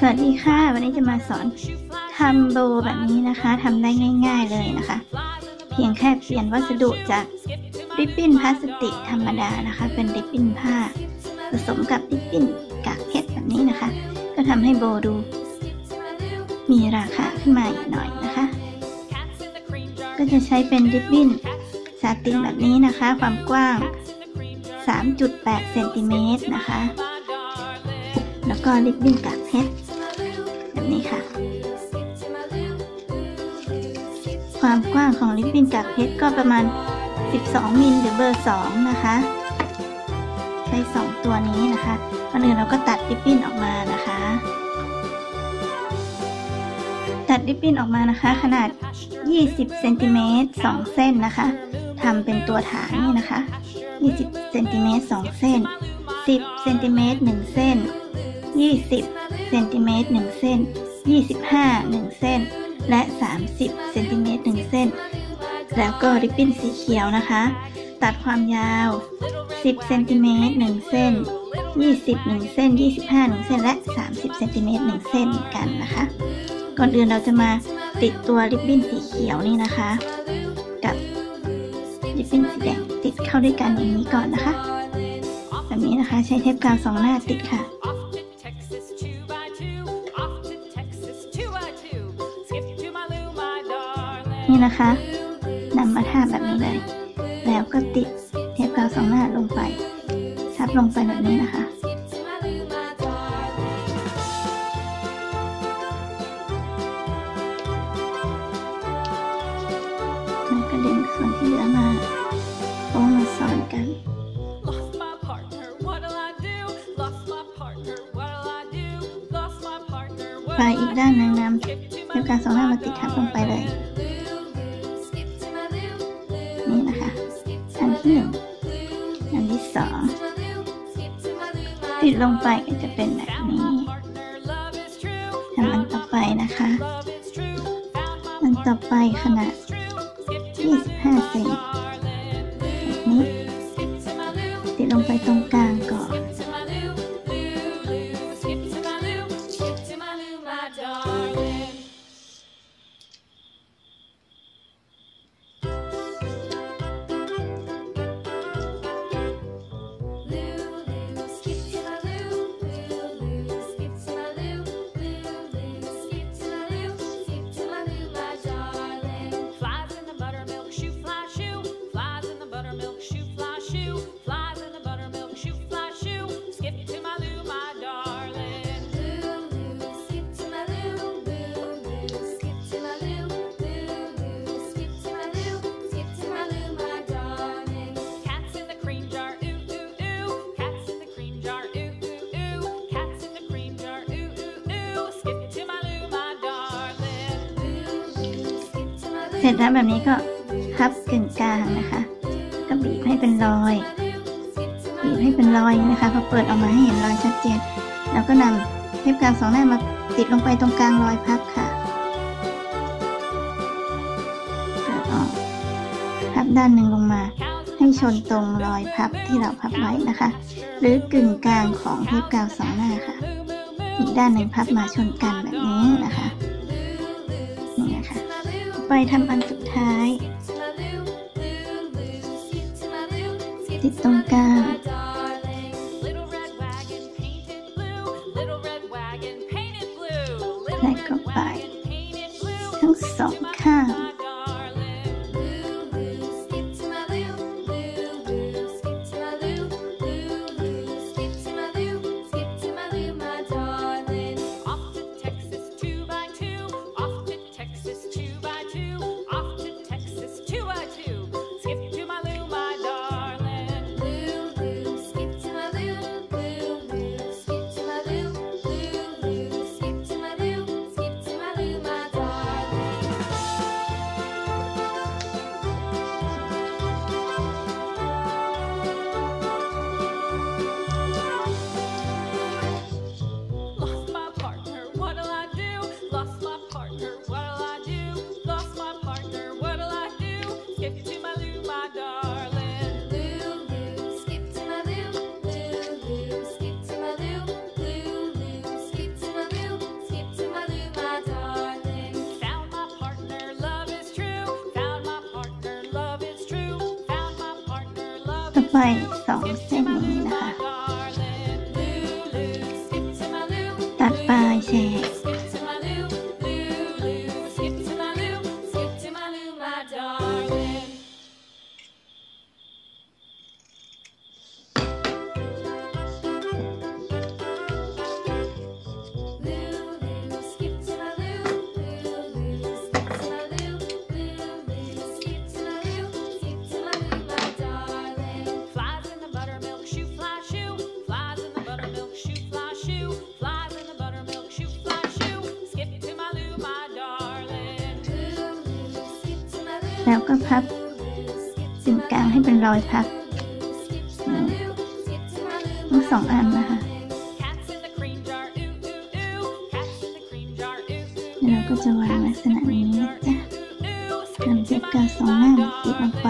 สวัสดีค่ะ วันนี้จะมาสอนทำโบแบบนี้นะคะทำได้ง่าย ๆเลยนะคะ เพียงแค่เปลี่ยนวัสดุจากริบบิ้นพลาสติกธรรมดานะคะ เป็นริบบิ้นผ้า ผสมกับริบบิ้นกากเพชรแบบนี้นะคะ ก็ทำให้โบดู มีราคาขึ้นมาอีกหน่อยนะคะ ก็จะใช้เป็นริบบิ้นสาตินแบบนี้นะคะ ความกว้าง 3.8เซนติเมตรนะคะ แล้วก็ริบบิ้นกาก นี้ค่ะ ความกว้างของริบบิ้นกากเพชรก็ประมาณ 12 มิลหรือเบอร์ 2 นะคะ ใช้ 2 ตัวนี้นะคะก่อนอื่นเราก็ตัดริบบิ้นออกมานะคะ ตัดริบบิ้นออกมานะคะ ขนาด 20 เซนติเมตร 2 เส้นนะคะทำเป็นตัวฐานนี่นะคะ 20 เซนติเมตร 2 เส้น 10 เซนติเมตร 1 เส้น 20 เซนติเมตร 1 เส้น 25 1 เส้น และ 30 เซนติเมตร1เส้น แล้วก็ริบบิ้นสีเขียวนะคะ ตัดความยาว 10 เซนติเมตร1เส้น 20 1 เส้น 25 1 เส้น และ 30 เซนติเมตร1เส้นกันนะคะ ก่อนอื่นเราจะมาติดตัวริบบิ้นสีเขียวนี่นะคะ กับริบบิ้นสีแดงติดเข้าด้วยกันอย่างนี้ก่อนนะคะ แบบนี้นะคะใช้เทปกาวสองหน้าติดค่ะ นี่นะคะนำมาทาแบบนี้เลย แล้วก็ติดเทปกาวสองหน้าลงไป ทับลงไปแบบนี้นะคะแล้วก็ดึงส่วนที่เหลือมาโค้งมาซ้อนกัน Lost my partner, what'll I do? Lost my partner, what'll I do? Lost my partner, ปลาย what'll อีก I ด้านหนึงน do? ำ Skip เท to ป my กาวสองหน้ามาติดทับลงไปเลย ปิดลงไปก็จะเป็นแบบนี้ทำอันต่อไปนะคะ อันต่อไปขนาด 25 เซนแบบนี้ ติดลงไปตรงกลางก่อน ร็จแล้วแบบนี้ก็พับกึ่งกลางนะคะ ก็บีบให้เป็นรอย บีบให้เป็นรอยนะคะพอเปิดออกมาให้เห็นรอยชัดเจน แล้วก็นำเทปกาวสองหน้ามาติดลงไปตรงกลางรอยพับค่ะเปิดออกพับด้านหนึ่งลงมา ให้ชนตรงรอยพับที่เราพับไว้นะคะ หรือกึ่งกลางของเทปกาวสองหน้าค่ะ อีกด้านหนึ่งพับมาชนกันแบบนี้นะคะ ไปทำอันสุดท้าย ติดตรงกลางและก็ไป ทั้งสองข้าง ต่อไปสองเส้นนี้นะคะ ตัดปลายแช แล้วก็พับสิ่งกลางให้เป็นรอยพับทั้งสองอันนะคะเราก็จะวางลักษณะนี้นะจ๊ะนำเทปกาวสองหน้าติดลงไป